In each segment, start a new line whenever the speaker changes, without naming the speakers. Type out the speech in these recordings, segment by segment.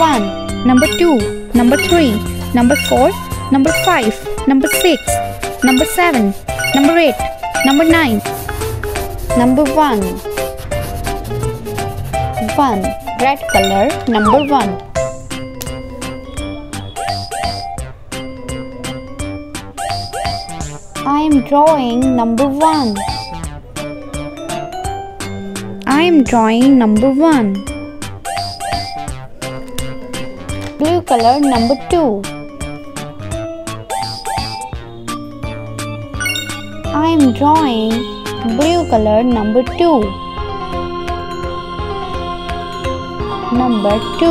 1, number 2, number 3, number 4, number 5, number 6, number 7, number 8, number 9, number 1. 1. Red color, number 1. I am drawing number 1. I am drawing number 1. Blue color number 2. I am drawing blue color number 2. Number 2.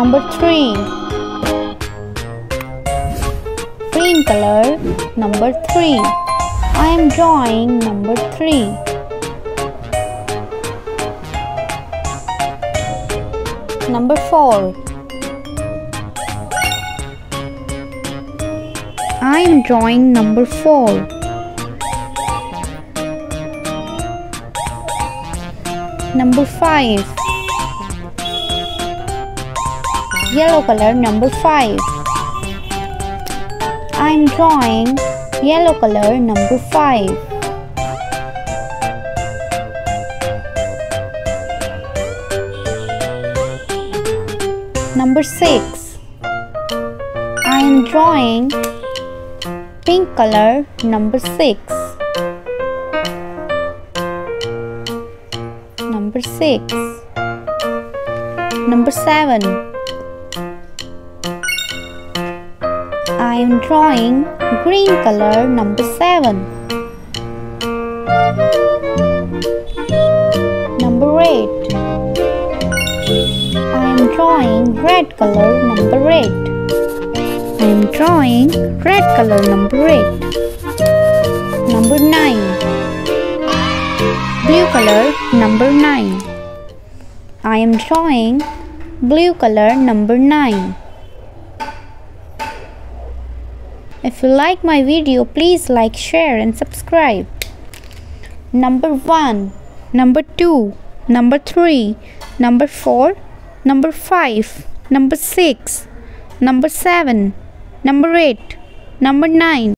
Number 3 green color number 3 I am drawing number 3 number 4 I am drawing number 4 number 5 yellow color number 5 I am drawing yellow color number 5. Number 6. I am drawing pink color number 6. Number 6. Number 7. I am drawing green color number 7. Red color number 8. I am drawing red color number 8. Number 9. Blue color number 9. I am drawing blue color number 9. If you like my video, please like, share and subscribe. Number 1, number 2, number 3, number 4, number 5, number 6, number 7, number 8, number 9.